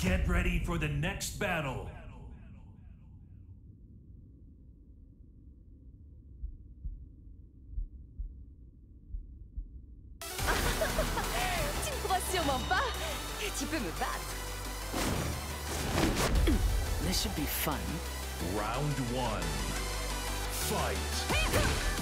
Get ready for the next battle. Tu ne crois sûrement pas que tu peux me battre. This should be fun. Round one. Fight.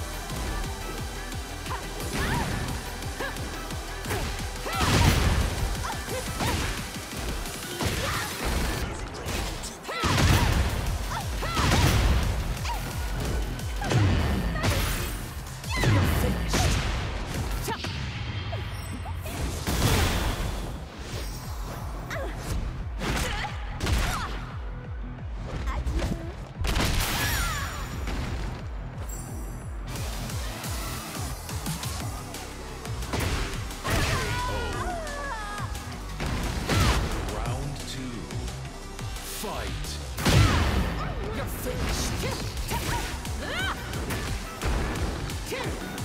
Fight. You're finished. Ah.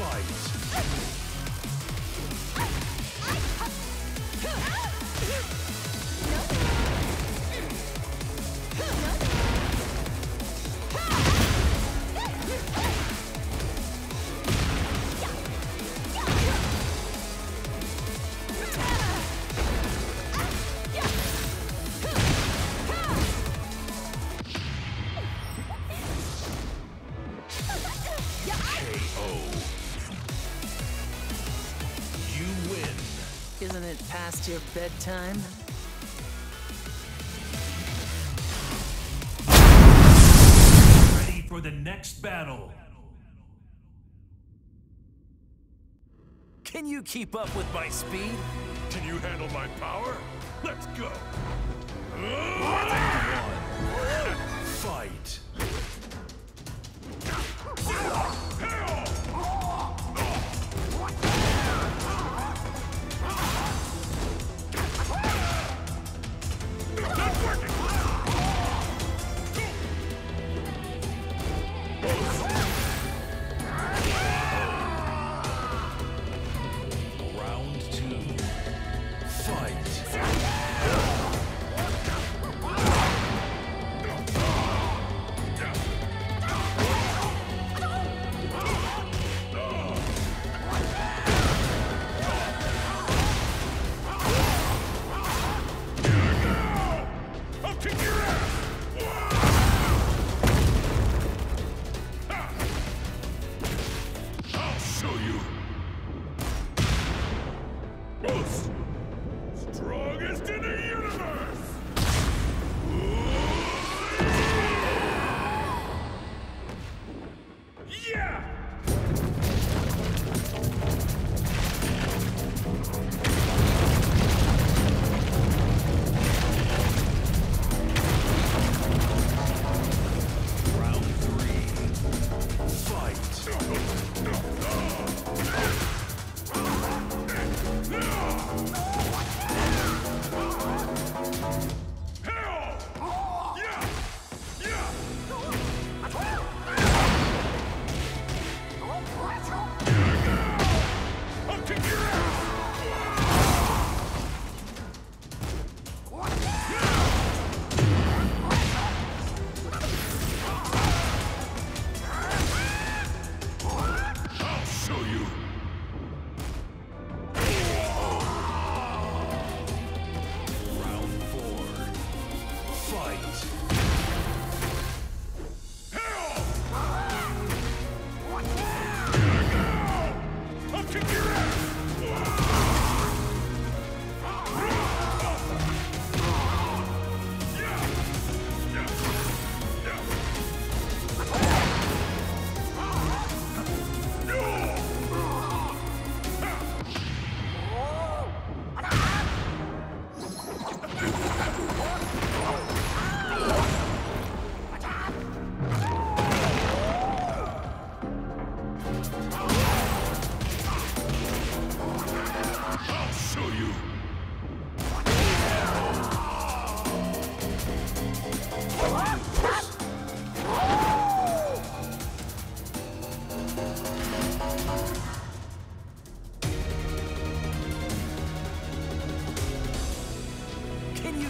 KO. Isn't it past your bedtime? Ready for the next battle. Can you keep up with my speed? Can you handle my power? Let's go. Fight.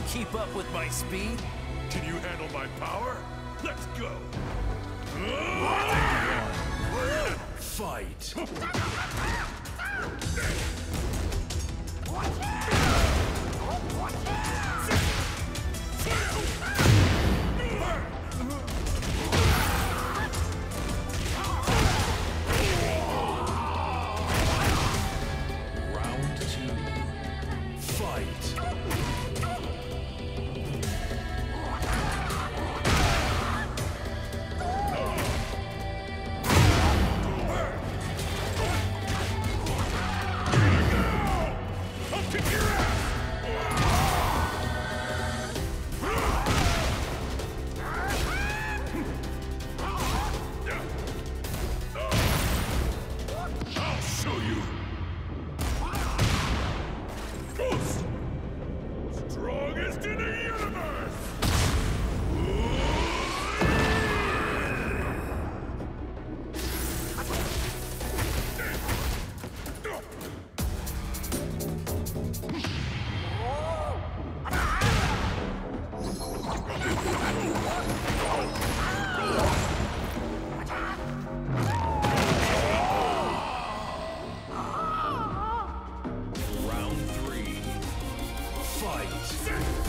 Keep up with my speed? Can you handle my power? Let's go. Fight. Round two. Fight. Fight.